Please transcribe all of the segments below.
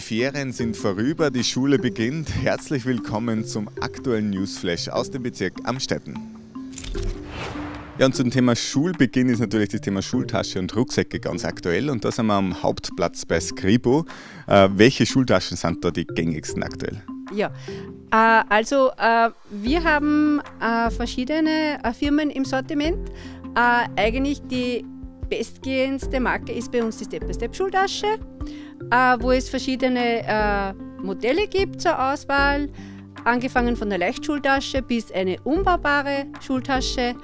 Die Ferien sind vorüber, die Schule beginnt. Herzlich willkommen zum aktuellen Newsflash aus dem Bezirk Amstetten. Ja, und zum Thema Schulbeginn ist natürlich das Thema Schultasche und Rucksäcke ganz aktuell. Und da sind wir am Hauptplatz bei Skribo. Äh, welche Schultaschen sind da die gängigsten aktuell? Ja, äh, also äh, wir haben äh, verschiedene äh, Firmen im Sortiment. Äh, eigentlich die bestgehendste Marke ist bei uns die Step-by-Step-Schultasche, äh, wo es verschiedene äh, Modelle gibt zur Auswahl, angefangen von der Leichtschultasche bis eine umbaubare Schultasche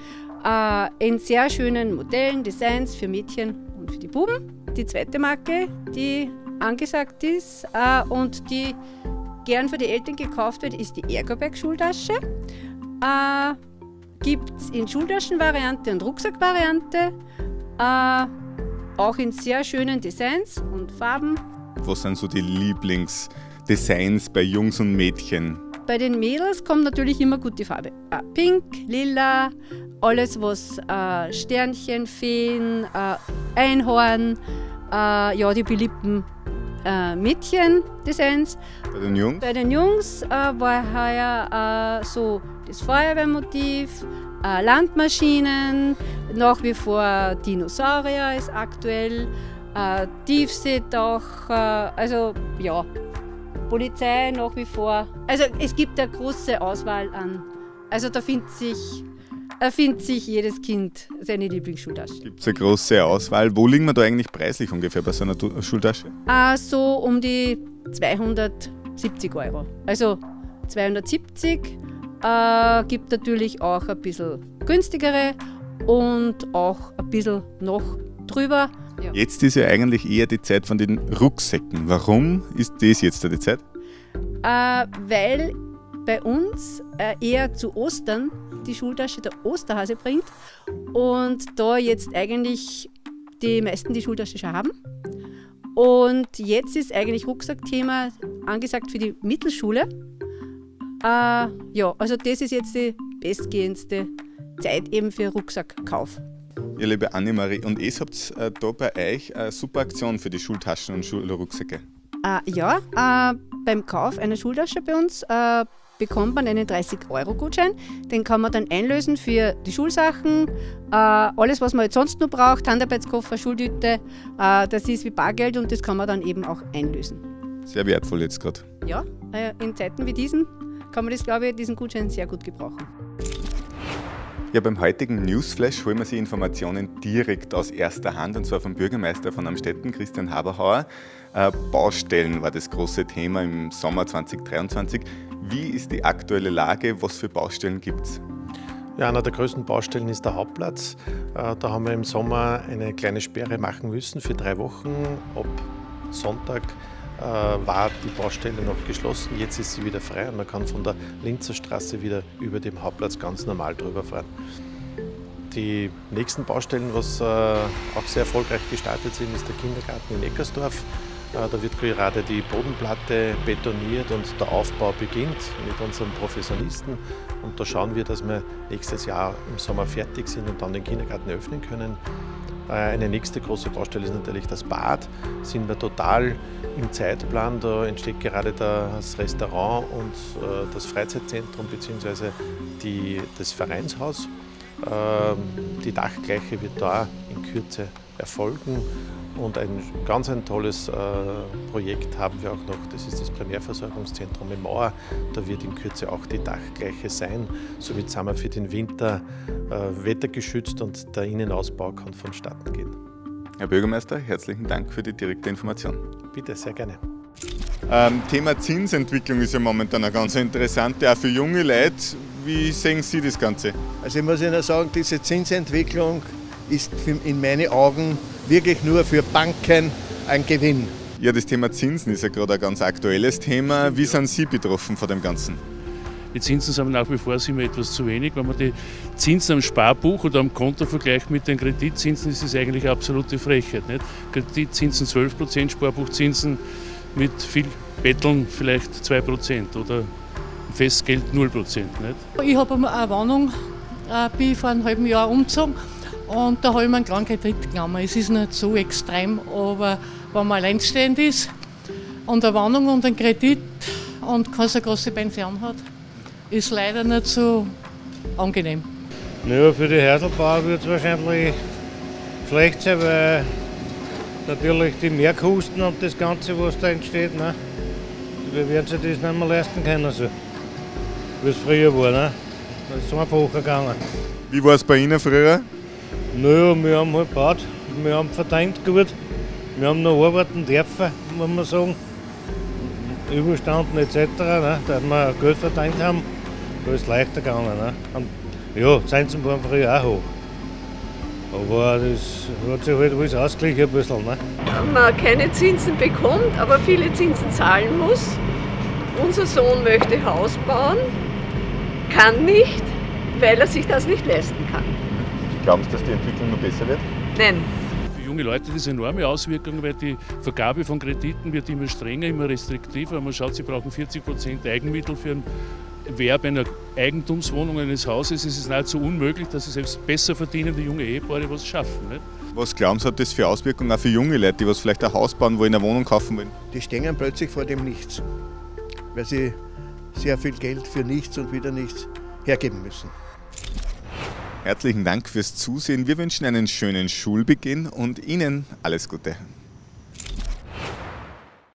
äh, in sehr schönen Modellen, Designs für Mädchen und für die Buben. Die zweite Marke, die angesagt ist und die gern für die Eltern gekauft wird, ist die Ergoberg-Schultasche. Äh, Gibt es in Schultaschenvariante und Rucksackvariante. Äh, auch in sehr schönen Designs und Farben. Was sind so die Lieblingsdesigns bei Jungs und Mädchen? Bei den Mädels kommt natürlich immer gut die Farbe. Äh, Pink, Lila, alles was äh, Sternchen, Feen, äh, Einhorn, äh, ja, die beliebten äh, Mädchen-Designs. Bei den Jungs? Bei den Jungs äh, war heuer äh, so das Feuerwehrmotiv, äh, Landmaschinen, nach wie vor Dinosaurier ist aktuell, äh, Tiefseetauch, also ja, Polizei nach wie vor. Also es gibt eine große Auswahl an. Also da findet sich, erfindet sich jedes Kind seine Lieblingsschultasche. Gibt es eine große Auswahl? Wo liegen wir da eigentlich preislich ungefähr bei so einer Tu- Schultasche? Äh, so um die 270 Euro. Also 270 äh, gibt natürlich auch ein bisschen günstigere und auch ein bisschen noch drüber. Ja. Jetzt ist ja eigentlich eher die Zeit von den Rucksäcken. Warum ist das jetzt da die Zeit? Äh, weil bei uns äh, eher zu Ostern die Schultasche der Osterhase bringt und da jetzt eigentlich die meisten die Schultasche schon haben. Und jetzt ist eigentlich Rucksackthema angesagt für die Mittelschule. Äh, ja, also das ist jetzt die bestgehendste Zeit eben für Rucksackkauf. Ja, liebe Annemarie, und es habt äh, da bei euch eine super Aktion für die Schultaschen und Schulrucksäcke. Äh, ja, äh, beim Kauf einer Schultasche bei uns äh, bekommt man einen 30-Euro-Gutschein. Den kann man dann einlösen für die Schulsachen, äh, alles, was man jetzt sonst noch braucht, Handarbeitskoffer, Schultüte. Äh, das ist wie Bargeld und das kann man dann eben auch einlösen. Sehr wertvoll jetzt gerade. Ja, in Zeiten wie diesen kann man das, glaube ich, diesen Gutschein sehr gut gebrauchen. Ja, beim heutigen Newsflash holen wir Sie Informationen direkt aus erster Hand, und zwar vom Bürgermeister von Amstetten, Christian Haberhauer. Äh, Baustellen war das große Thema im Sommer 2023. Wie ist die aktuelle Lage? Was für Baustellen gibt es? Ja, einer der größten Baustellen ist der Hauptplatz. Äh, Da haben wir im Sommer eine kleine Sperre machen müssen für drei Wochen. Ab Sonntag war die Baustelle noch geschlossen. Jetzt ist sie wieder frei und man kann von der Linzer Straße wieder über dem Hauptplatz ganz normal drüber fahren. Die nächsten Baustellen, was äh, auch sehr erfolgreich gestartet sind, ist der Kindergarten in Eckersdorf. Äh, Da wird gerade die Bodenplatte betoniert und der Aufbau beginnt mit unseren Professionisten. Und da schauen wir, dass wir nächstes Jahr im Sommer fertig sind und dann den Kindergarten öffnen können. Äh, Eine nächste große Baustelle ist natürlich das Bad. Sind wir total im Zeitplan. Da entsteht gerade das Restaurant und äh, das Freizeitzentrum bzw. Das Vereinshaus. Ähm, Die Dachgleiche wird da in Kürze erfolgen. Und ein ganz ein tolles äh, Projekt haben wir auch noch, das ist das Primärversorgungszentrum im Mauer. Da wird in Kürze auch die Dachgleiche sein. Somit sind wir für den Winter äh, wettergeschützt und der Innenausbau kann vonstatten gehen. Herr Bürgermeister, herzlichen Dank für die direkte Information. Bitte, sehr gerne. Ähm, Thema Zinsentwicklung ist ja momentan eine ganz interessante, auch für junge Leute. Wie sehen Sie das Ganze? Also ich muss Ihnen sagen, diese Zinsentwicklung ist in meinen Augen wirklich nur für Banken ein Gewinn. Ja, das Thema Zinsen ist ja gerade ein ganz aktuelles Thema. Wie sind Sie betroffen von dem Ganzen? Die Zinsen sind nach wie vor sind mir etwas zu wenig. Wenn man die Zinsen am Sparbuch oder am Konto vergleicht mit den Kreditzinsen, ist es eigentlich eine absolute Frechheit. Nicht? Kreditzinsen 12%, Sparbuchzinsen mit viel Betteln vielleicht 2% oder Festgeld 0%. Nicht? Ich habe eine Wohnung, äh, bin vor einem halben Jahr umgezogen und da habe ich mir einen kleinen Kredit genommen. Es ist nicht so extrem, aber wenn man alleinstehend ist, und eine Wohnung und einen Kredit und keine so große Pension hat, ist leider nicht so angenehm. Naja, für die Häuselbauer wird es wahrscheinlich schlecht sein, weil natürlich die Mehrkosten und das Ganze, was da entsteht, ne, wir werden sich das nicht mehr leisten können, so, wie es früher war. Ne. Das ist einfach gegangen. Wie war es bei Ihnen früher? Naja, wir haben halt gebaut, wir haben verdient gut, wir haben noch arbeiten dürfen, muss man sagen. Überstanden etc., ne, dass wir Geld verdient haben, da ist es leichter gegangen. Ne. Und ja, Zinsen waren früher auch hoch. Aber das hat sich halt alles ausgeglichen ein bisschen. Ne? Man keine Zinsen bekommt, aber viele Zinsen zahlen muss. Unser Sohn möchte Haus bauen, kann nicht, weil er sich das nicht leisten kann. Glauben Sie, dass die Entwicklung noch besser wird? Nein. Für junge Leute das enorme Auswirkungen, weil die Vergabe von Krediten wird immer strenger, immer restriktiver. Man schaut, sie brauchen 40 Prozent Eigenmittel für ein Erwerb einer Eigentumswohnung eines Hauses. Es ist nahezu unmöglich, dass sie selbst besser verdienende junge Ehepaare was schaffen. Nicht? Was glauben Sie, hat das für Auswirkungen auch für junge Leute, die was vielleicht ein Haus bauen wollen, eine Wohnung kaufen wollen? Die stehen plötzlich vor dem Nichts, weil sie sehr viel Geld für nichts und wieder nichts hergeben müssen. Herzlichen Dank fürs Zusehen. Wir wünschen einen schönen Schulbeginn und Ihnen alles Gute.